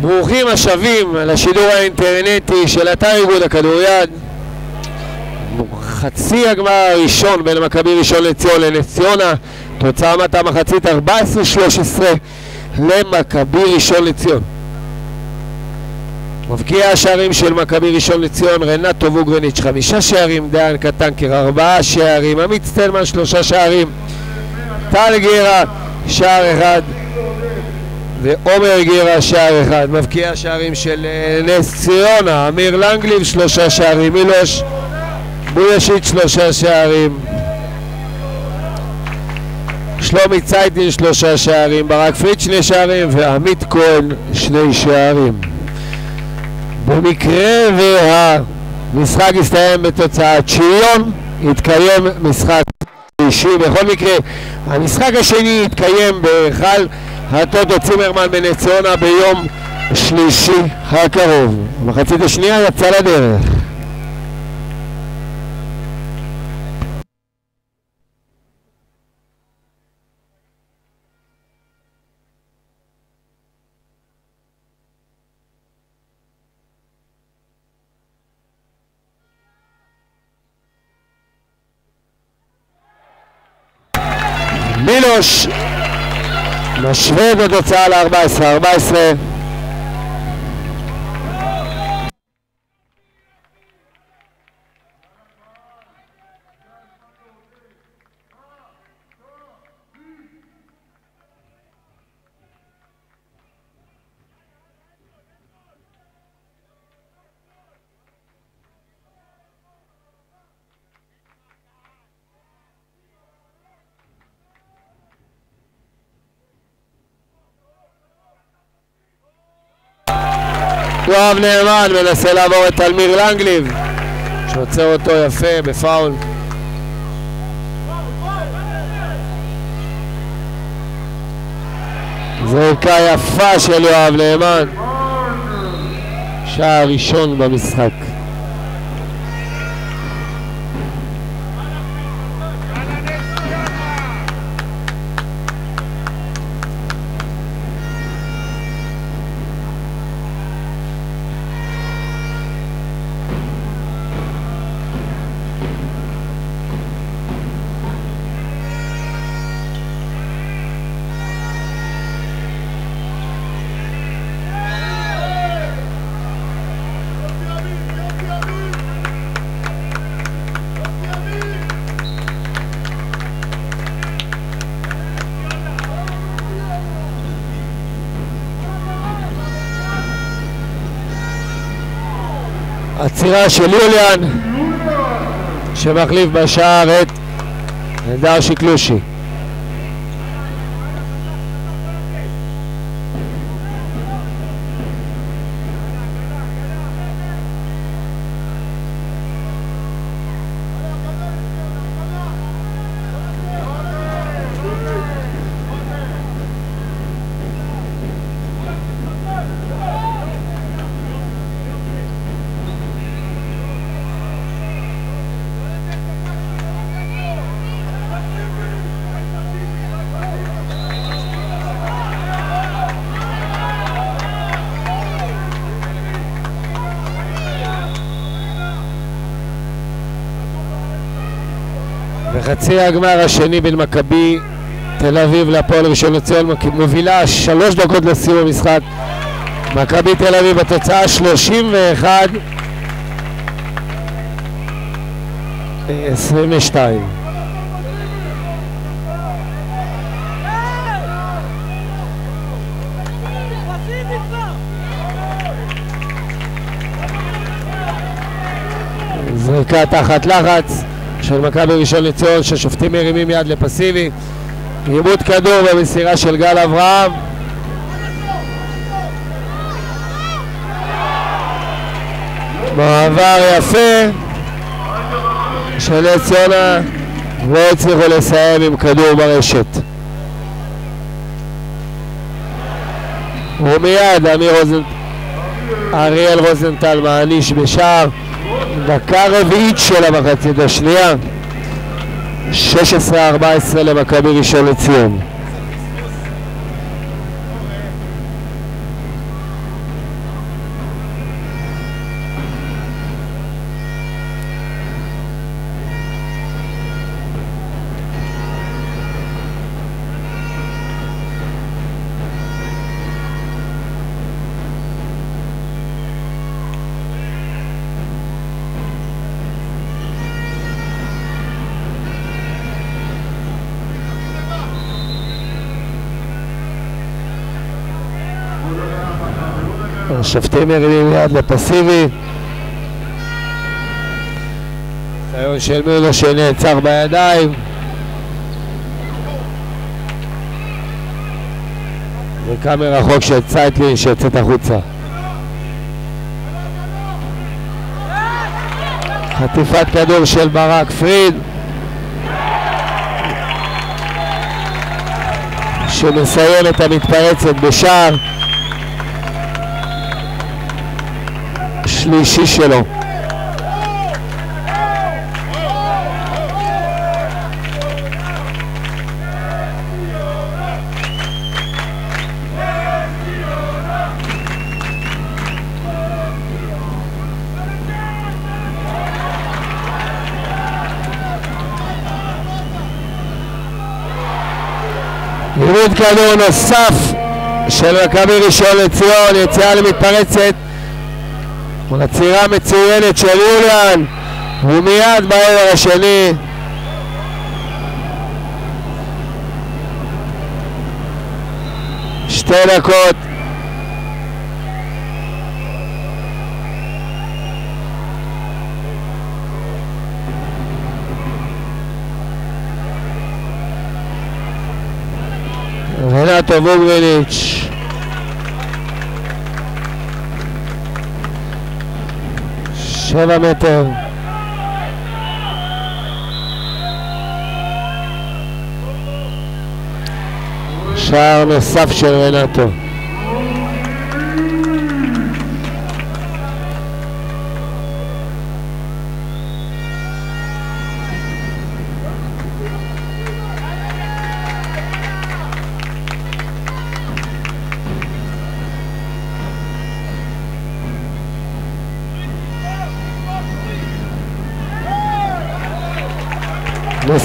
ברוכים השבים לשידור האינטרנטי של אתר איגוד הכדוריד. חצי הגמר הראשון בין מכבי ראשון לציון לנס ציונה, תוצאה מת המחצית 14-13 למכבי ראשון לציון. מבקיע השערים של מכבי ראשון לציון רנטו ווגרניץ' חמישה שערים, דיין קטנקר ארבעה שערים, עמית סטלמן שלושה שערים, טל גירה שער אחד ועומר גירה שער אחד, מבקיע השערים של אה, נס ציונה, אמיר לנגליב שלושה שערים, מילוש בוישיץ' שלושה שערים. שלומי צייטין שלושה שערים, ברק פריד שני שערים. ועמית כהן שני שערים. במקרה והמשחק יסתיים בתוצאת שריון, יתקיים משחק שלישי. בכל מקרה, המשחק השני יתקיים בהיכל הטוטו צימרמן בנס ציונה ביום שלישי הקרוב. המחצית השנייה יצאה לדרך. מילוש משווה את התוצאה ל-14, 14 יואב נאמן מנסה לעבור את תלמיר לנגליב שעוצר אותו יפה בפאול. זריקה יפה של יואב נאמן. שער ראשון במשחק עצירה של יוליאן שמחליף בשער את נדר שקלושי בחצי הגמר השני בין מכבי תל אביב להפועל ראשון לציון מובילה שלוש דקות לסיום המשחק. מכבי תל אביב בתוצאה 31 22 זריקה תחת לחץ של מכבי ראשון לציון ששופטים מרימים יד לפסיבי. עימות כדור במסירה של גל אברהם. מעבר יפה של נס ציונה והצליחו לסיים עם כדור ברשת. ומיד אמיר רוזנטל אריאל רוזנטל מעניש בשער דקה רביעית של המחצית השנייה. 16-14 למכבי ראשון לציון השופטים מרימים יד לפסיבי. ניסיון של מילו שנעצר בידיים. זריקה מרחוק של צייטלין שיוצאת החוצה. חטיפת כדור של ברק פריד שמסיים את המתפרצת בשער שלישי שלו. עיבוד כדור נוסף של מכבי ראשון לציון, יציאה למתפרצת מול עצירה מצוינת של יוליאן ומיד בעבר השני. שתי דקות. רנטו ווגרניץ' שבע מטר. שער נוסף של רנטו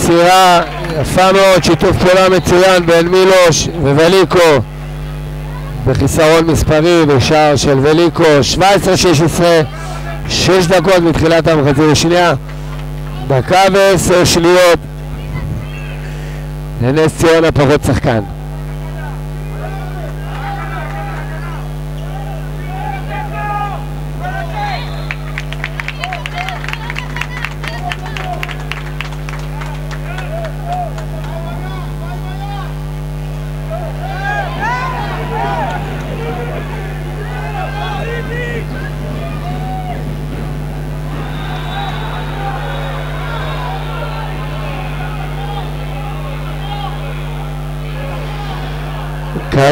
מסירה יפה מאוד, שיתוף פעולה מצוין בין מילוש ווליקו בחיסרון מספרי בשער של וליקו 17-16 שש דקות מתחילת המחצית השנייה. דקה ועשר שניות. לנס ציונה פחות שחקן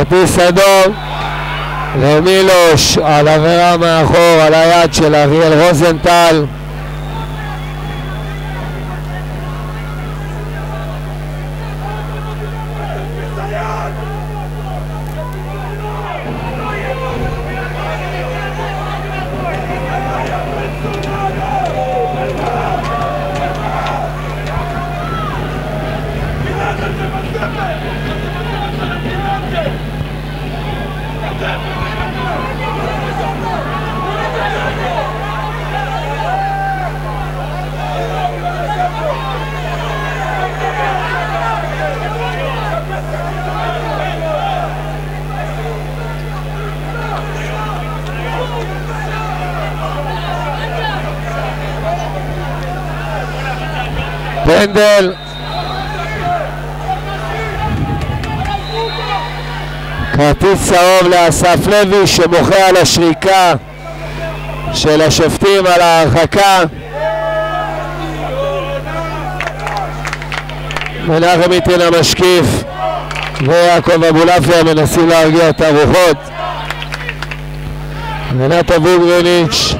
כרטיס אדום למילוש על עבירה מאחור על היד של אריאל רוזנטל פנדל כרטיס צהוב לאסף לוי שמוחה על השריקה של השופטים על ההרחקה. מנחם איתן המשקיף ויעקב אבולעפיה מנסים להרגיע את הרוחות. רנטו בוגרניץ'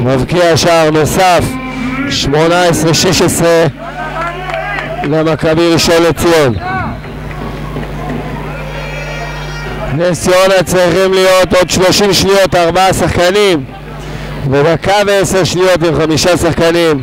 מבקיע שער נוסף 18-16 למכבי ראשון לציון. נס ציונה צריכים להיות עוד 30 שניות ארבעה שחקנים ודקה ועשר שניות עם חמישה שחקנים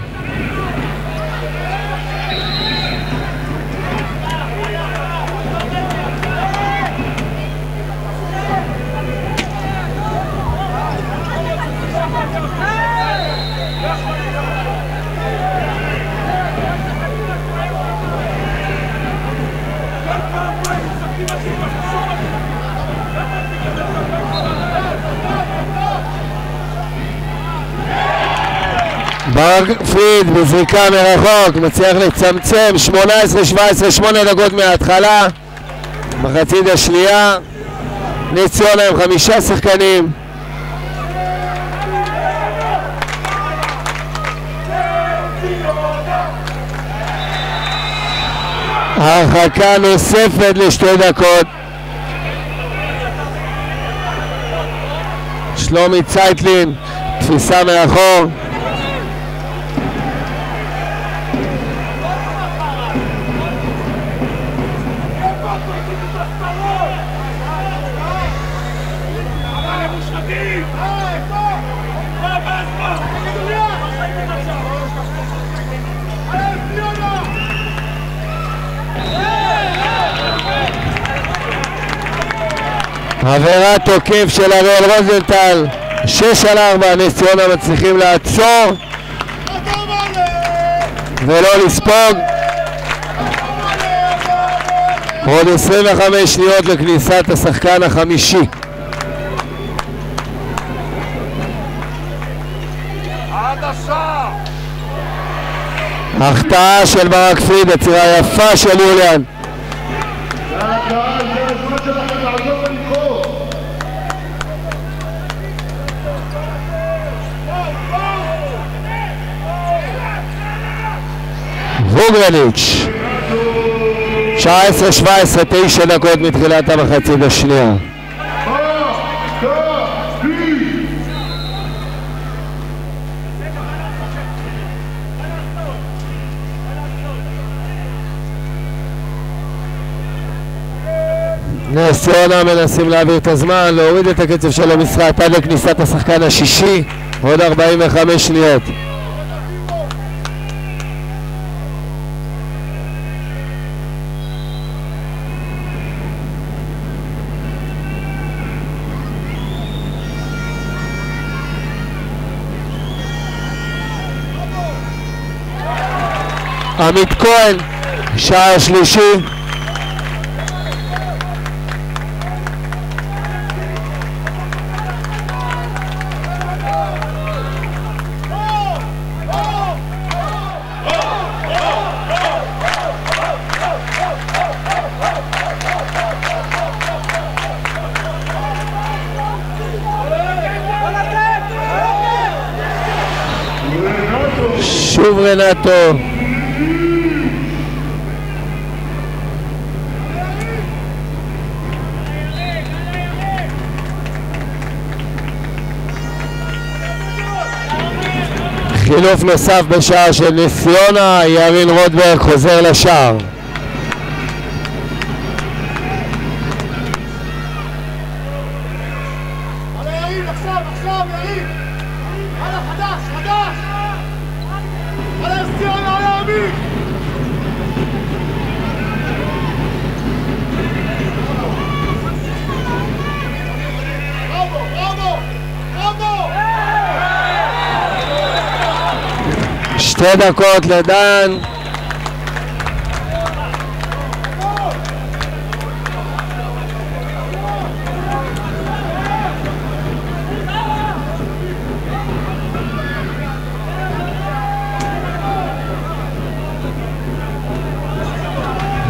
ברק פריד בזריקה מרחוק, מצליח לצמצם, 18-17, 8 דקות מההתחלה, מחצית השנייה, נס ציונה עם חמישה שחקנים. הרחקה נוספת לשתי דקות. שלומי צייטלין, תפיסה מאחור. עבירת תוקף של אריאל רוזנטל, 6 על 4, נס ציונה מצליחים לעצור ולא לספוג. עוד 25 שניות לכניסת השחקן החמישי. החטאה של ברק פריד, עצירה יפה של יוליאן. ווגרניץ' 19-17, 9 דקות מתחילת המחצית השנייה. נס ציונה מנסים להעביר את הזמן, להוריד את הקצב של המשחק עד לכניסת השחקן השישי, עוד 45 שניות. עמית כהן, שער שלישי. שוב רנטו חילוף נוסף בשער של נס ציונה, ירין רוטברג חוזר לשער. שתי דקות לדן.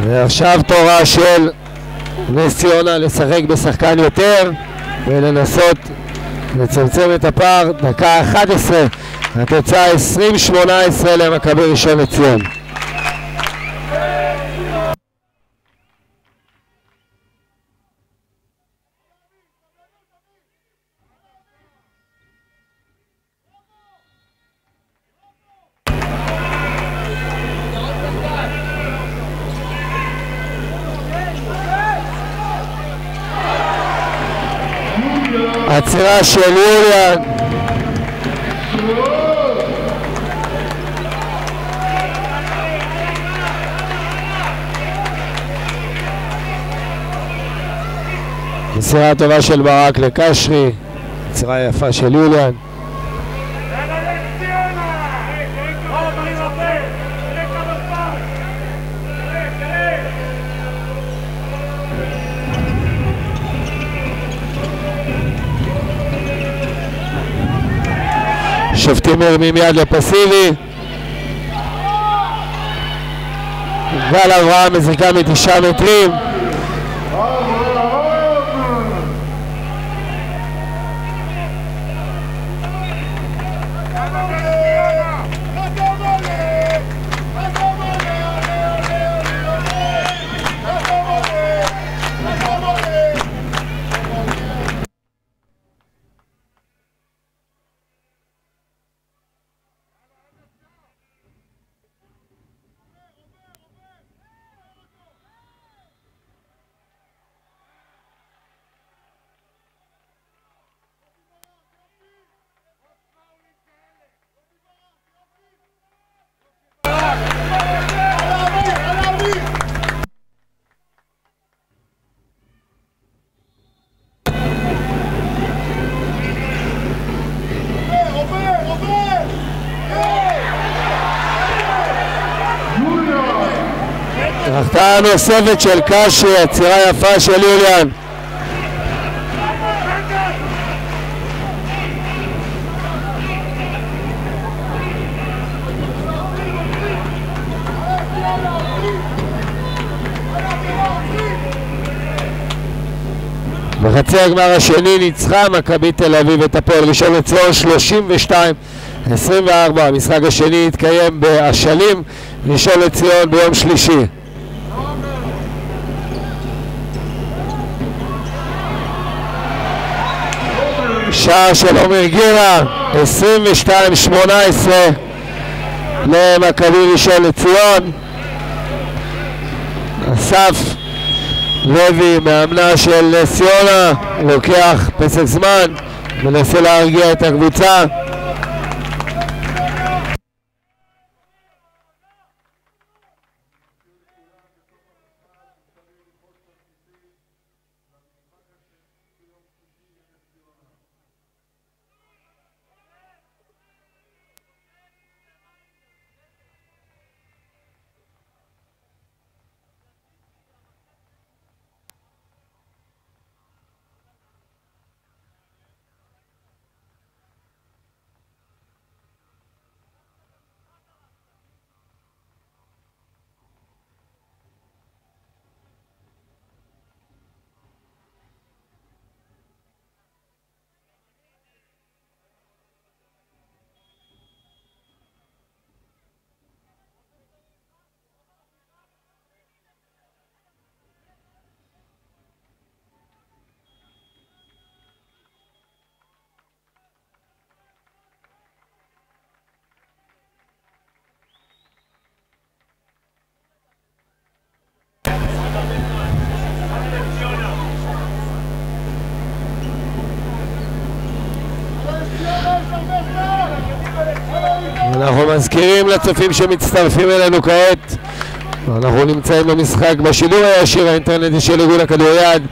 ועכשיו תורה של נס ציונה לשחק בשחקן יותר ולנסות לצמצם את הפער, דקה 11 התוצאה 20-18 למכבי ראשון לציון. עצירה של יוליאן מסירה טובה של ברק לקשרי, מסירה יפה של יוליאן. שופטים מרימים יד לפסיבי. גל אברהם מזריקה מתשעה מטרים. נוספת של קשי, עצירה יפה של יוליאן. בחצי הגמר השני ניצחה מכבי תל אביב את הפועל ראשון לציון 32 24 המשחק השני התקיים באשלים ראשון לציון ביום שלישי שער של עומר גירה 22-18 למכבי ראשון לציון. אסף לוי מאמנה של נס ציונה לוקח פסק זמן מנסה להרגיע את הקבוצה מזכירים לצופים שמצטרפים אלינו כעת. אנחנו נמצאים במשחק בשידור הישיר האינטרנטי של ארגון הכדוריד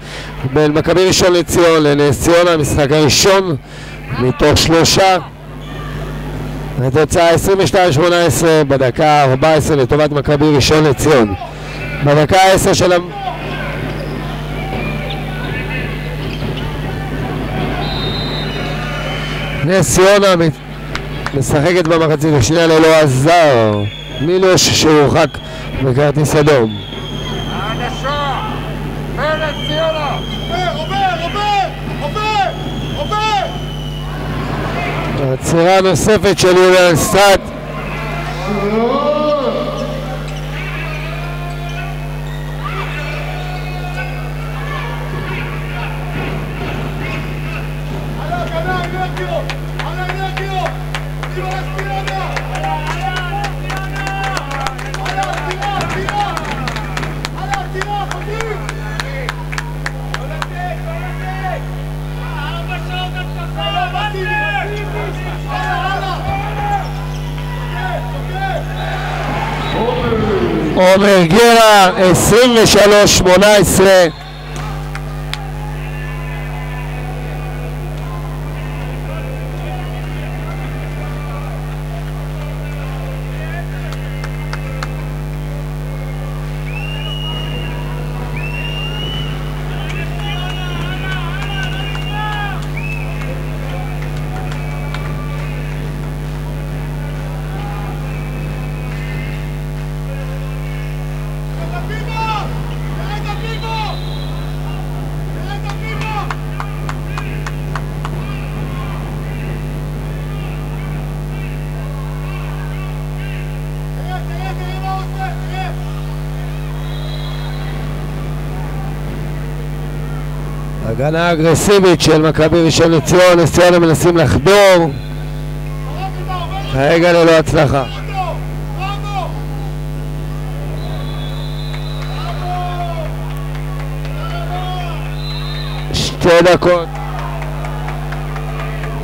בין מכבי ראשון לציון לנס ציונה, המשחק הראשון מתוך שלושה. התוצאה 22-18 בדקה ה-14 לטובת מכבי ראשון לציון. בדקה ה-10 של... נס ציונה משחקת במחצית השנייה ללא עזר. מילוש שהורחק בכרטיס אדום. עצירה נוספת של יוליאן סטאט עומר גרה 23-18 הגנה אגרסיבית של מכבי ראשון לציון, נס ציונה מנסים לחדור. כרגע ללא הצלחה. שתי דקות.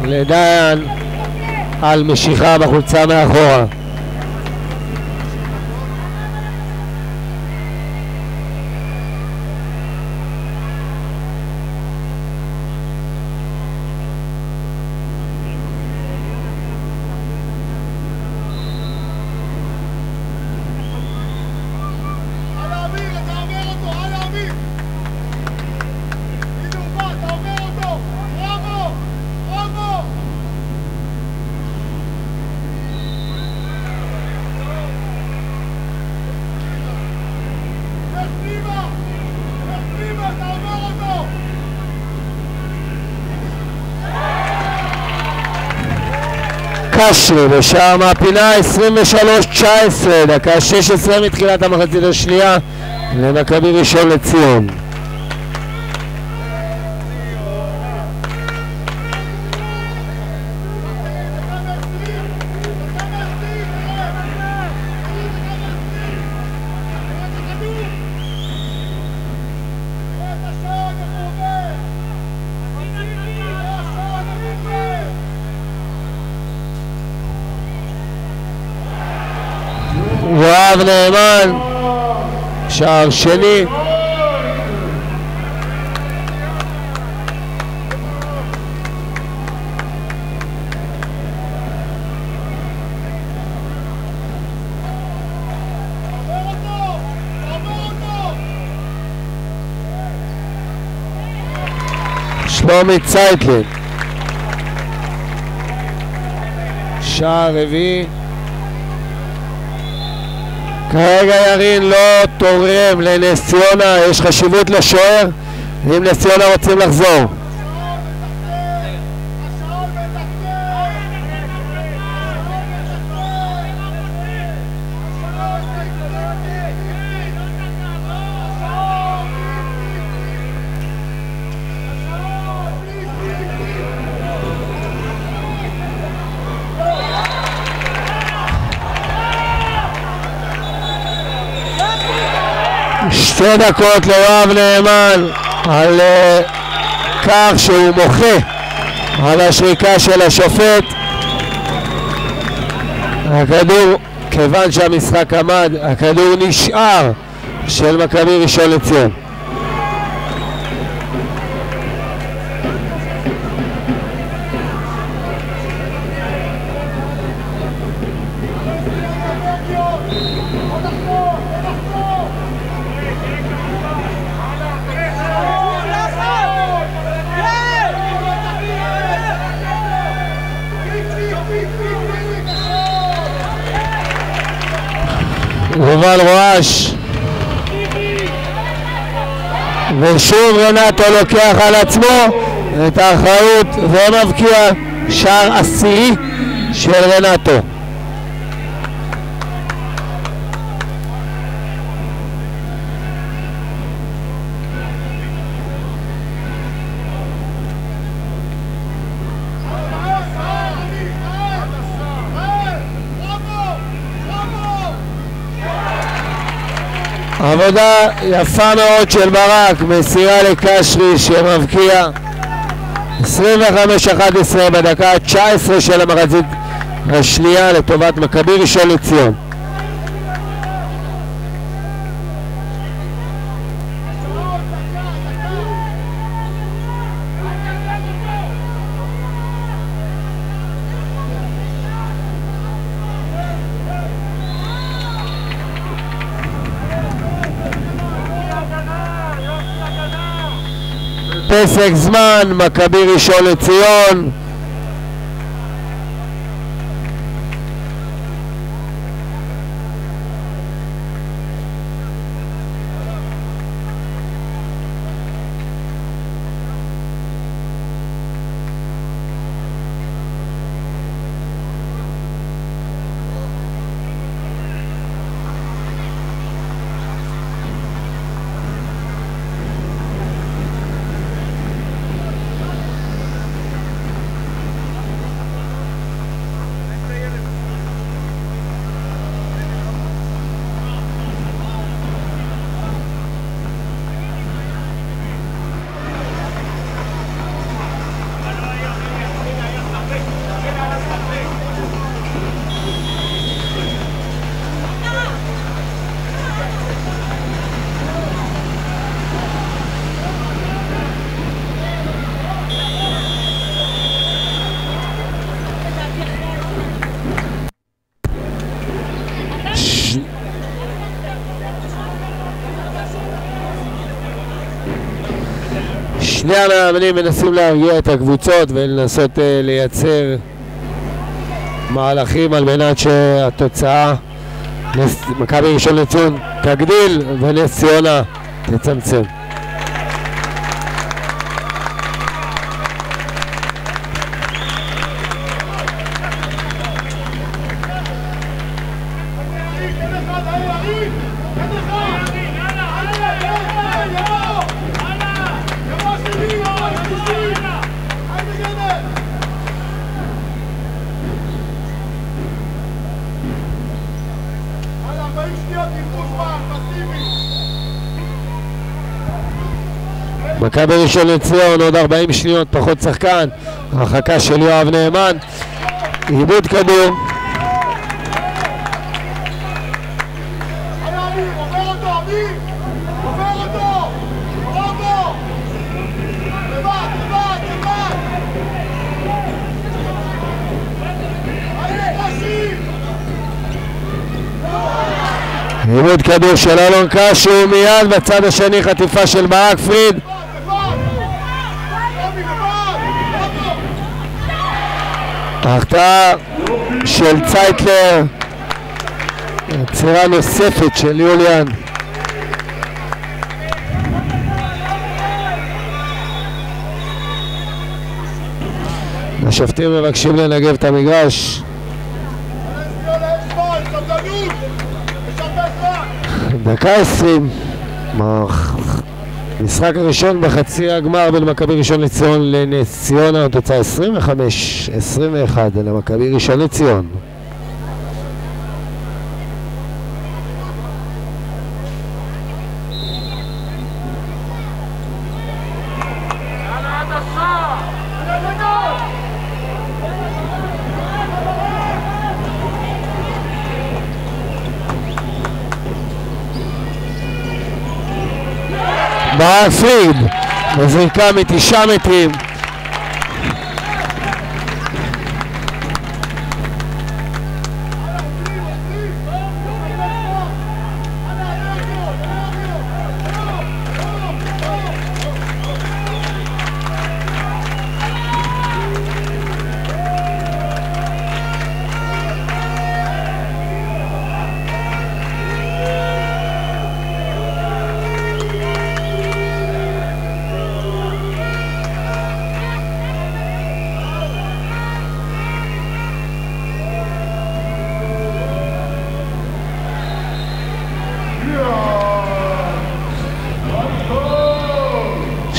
לדיין על משיכה בחולצה מאחורה קשרי בשער מהפינה 23-19 דקה 16 מתחילת המחצית השנייה למכבי ראשון לציון שער שני. שלומי צייטלין שער רביעי כרגע ירין לא תורם לנס ציונה, יש חשיבות לשוער אם נס ציונה רוצים לחזור שתי דקות ליואב נאמן על uh, כך שהוא מוחה על השריקה של השופט. הכדור, כיוון שהמשחק עמד, הכדור נשאר של מכבי ראשון לציון יובל רועש. ושוב רנטו לוקח על עצמו את האחריות ומבקיע שער עשירי של רנטו עבודה יפה מאוד של ברק, מסירה לקשרי שמבקיע 25-11 בדקה ה-19 של המחצית השנייה לטובת מכבי ראשון לציון פסק זמן, מכבי ראשון לציון שני המאמנים מנסים להרגיע את הקבוצות ולנסות uh, לייצר מהלכים על מנת שהתוצאה מכבי ראשון לציון תגדיל ונס ציונה תצמצם. מכבי ראשון לציון, עוד 40 שניות, פחות שחקן, הרחקה של יואב נאמן, עיבוד כדור. עיבוד כדור של אלון קשו מיד בצד השני חטיפה של ברק פריד החטאה של צייטלר עצירה נוספת של יוליאן. השופטים מבקשים לנגב את המגרש. דקה עשרים המשחק הראשון בחצי הגמר בין מכבי ראשון לציון לנס ציונה, תוצאה 25-21 למכבי ראשון לציון. ברק פריד מזריקה מתשעה מטרים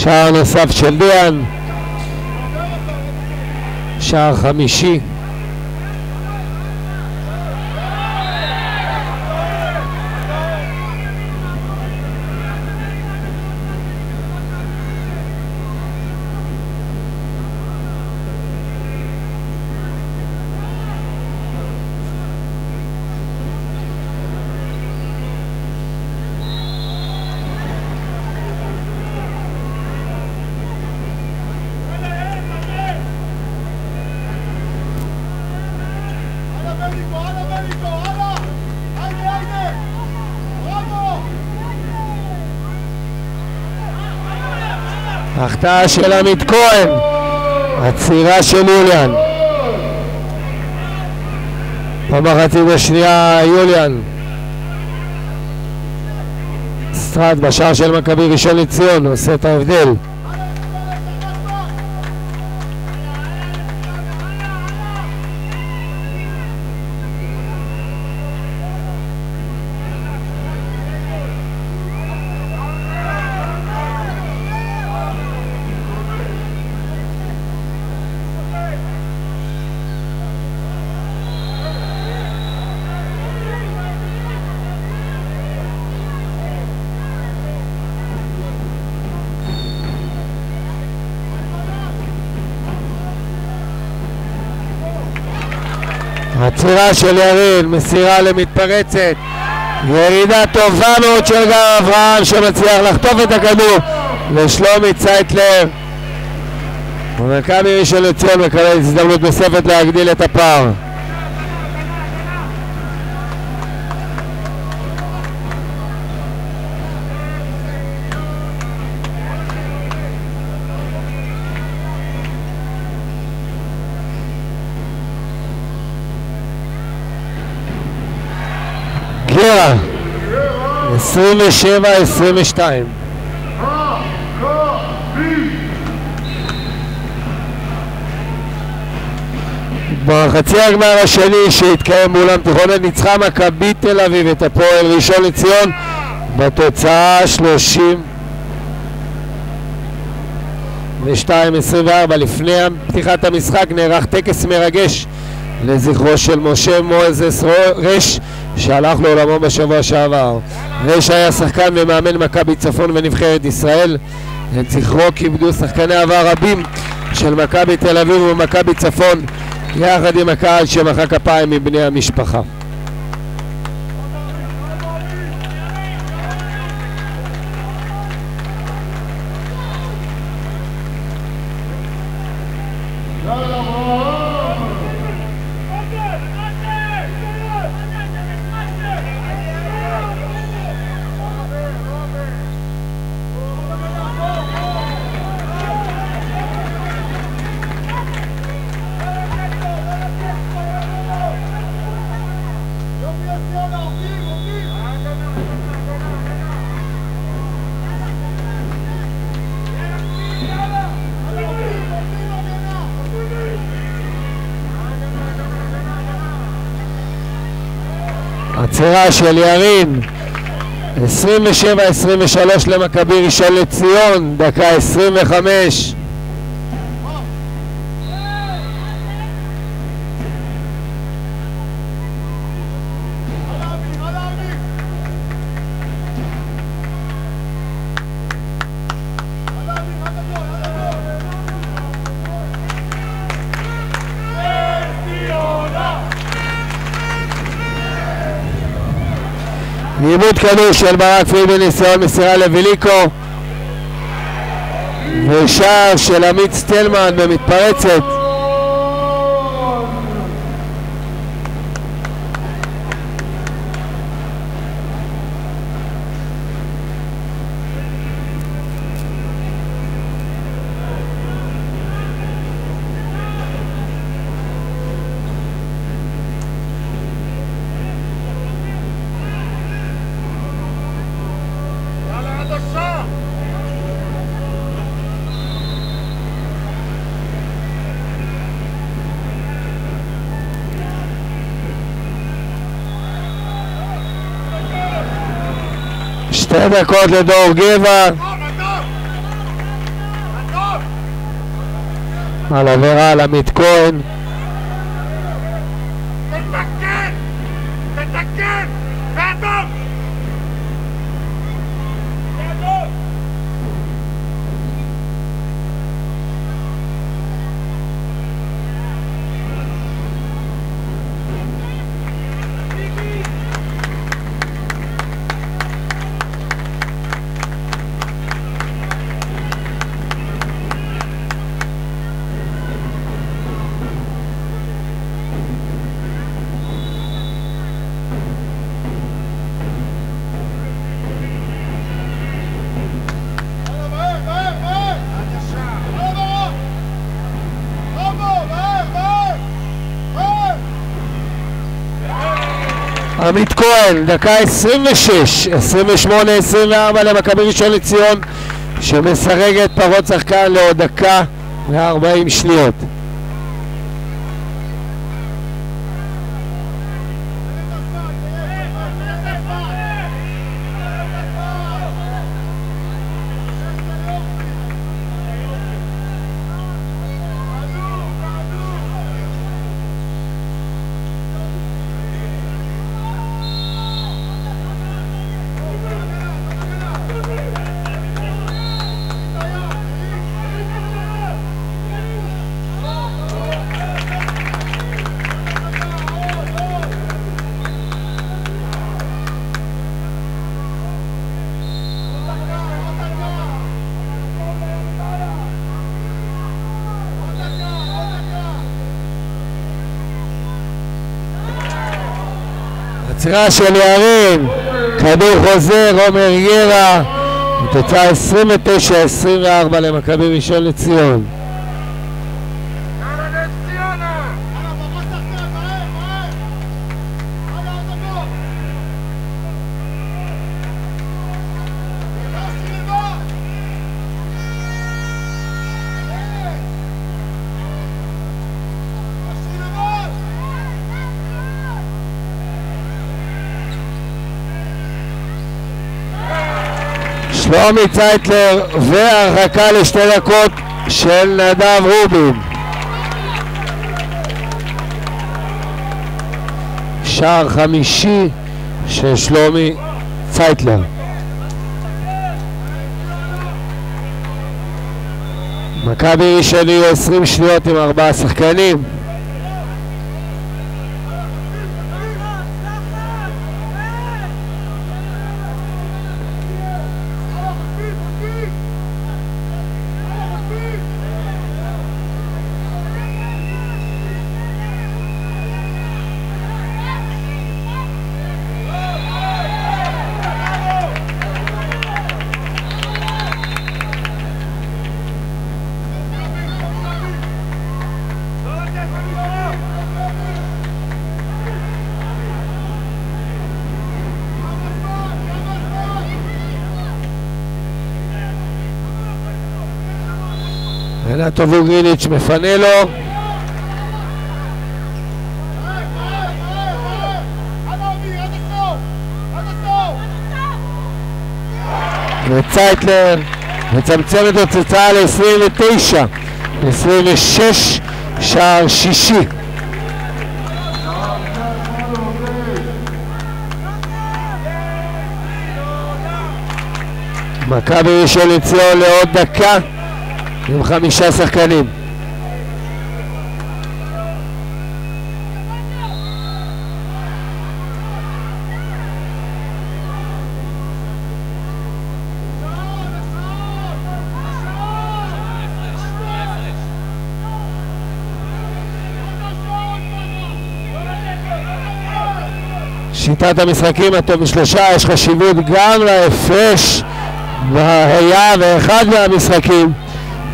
שער נוסף של דיאן, שער חמישי החטאה של עמית כהן, עצירה של יוליאן. במחצית השנייה יוליאן. סטרט בשער של מכבי ראשון לציון עושה את ההבדל. עצירה של ירין, מסירה למתפרצת. ירידה טובה מאוד של גר אברהם שמצליח לחטוף את הכדור לשלומי צייטלר. ומכבי ראשון לציון מקבל הזדמנות נוספת להגדיל את הפער 27-22 בחצי הגמר השני שהתקיים באולם תיכון ניצחה מכבי תל אביב את הפועל ראשון לציון בתוצאה 30 ו-2.24 לפני פתיחת המשחק נערך טקס מרגש לזכרו של משה מוזס רש שהלך לעולמו בשבוע שעבר. רש היה שחקן ומאמן מכבי צפון ונבחרת ישראל. את זכרו כיבדו שחקני עבר רבים של מכבי תל אביב ומכבי צפון יחד עם הקהל שמחא כפיים מבני המשפחה. עצירה של ירין. 27-23 למכבי ראשון לציון, דקה 25 עיבוד כדור של ברק פריד בניסיון מסירה לוויליקו. ושער של עמית סטלמן במתפרצת שתי דקות לדור גבע. על עבירה על עמית כהן עמית כהן, דקה 26, 28-24 למכבי ראשון לציון שמסרגת פרות שחקן לעוד דקה ו-40 שניות. עצירה של ירין, כדור חוזר, עומר ירה, תוצאה 29-24 למכבי ראשון לציון. שלומי צייטלר והרחקה לשתי דקות של נדב רובין. שער חמישי של שלומי צייטלר. מכבי ראשון יהיו 20 שניות עם ארבעה שחקנים. רנטו ווגריניץ' מפנה לו. וצייטלר מצמצם את התוצאה ל-29. 26 שער שישי. מכבי ראשון לציון לעוד דקה עם חמישה שחקנים. שיטת המשחקים הטוב בשלושה, יש חשיבות גם להפרש והיה ואחד מהמשחקים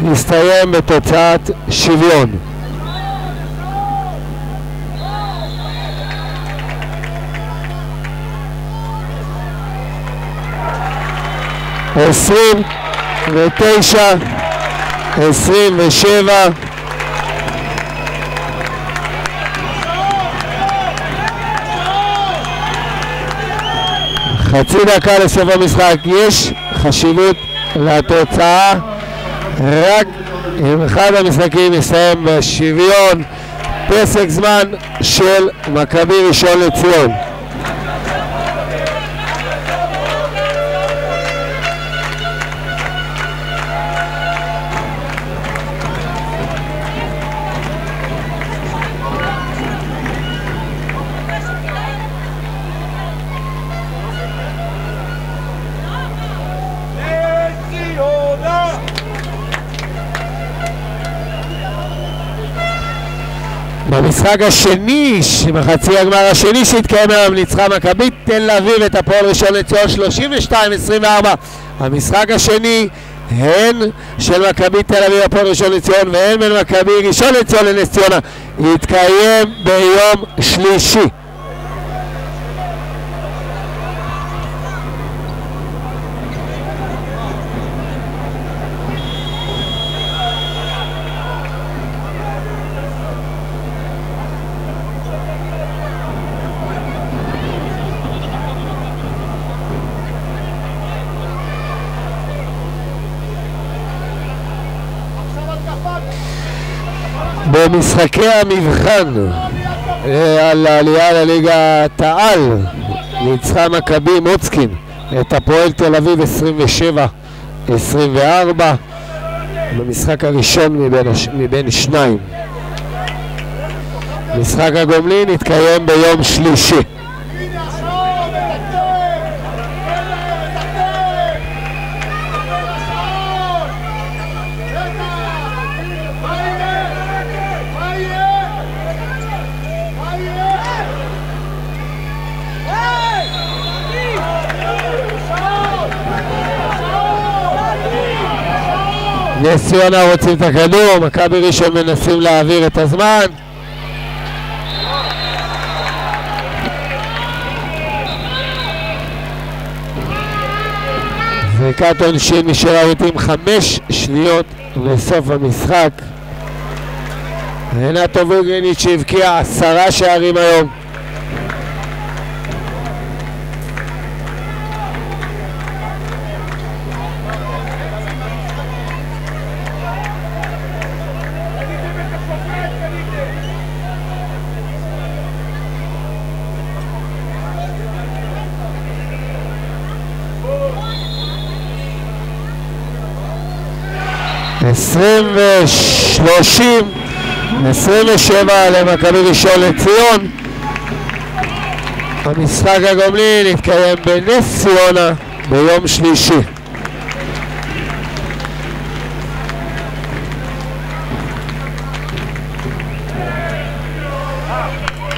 מסתיים בתוצאת שוויון. עשרים ותשע, עשרים ושבע. חצי דקה לסוף המשחק, יש חשיבות לתוצאה רק אם אחד המשחקים יסיים בשוויון פסק זמן של מכבי ראשון לציון במשחק השני, בחצי הגמר השני שהתקיים היום, ניצחה מכבי תל אביב את הפועל ראשון לציון 32-24. המשחק השני הן של מכבי תל אביב הפועל ראשון לציון והן בין מכבי ראשון לציון לנס ציונה יתקיים ביום שלישי. במשחקי המבחן אה, על העלייה לליגת העל ניצחה מכבי מוצקין את הפועל תל אביב 27-24 במשחק הראשון מבין, הש... מבין שניים. משחק הגומלין יתקיים ביום שלישי. נס ציונה רוצים את הכדור, מכבי ראשון מנסים להעביר את הזמן. זריקת עונשין משל הערותים חמש שניות לסוף המשחק. רנטו ווגרניץ' שהבקיע עשרה שערים היום. עשרים ושלושים, עשרים ושבע למכבי ראשון לציון. המשחק הגומלין יתקיים בנס ציונה ביום שלישי.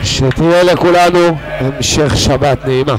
שתהיה לכולנו המשך שבת נעימה.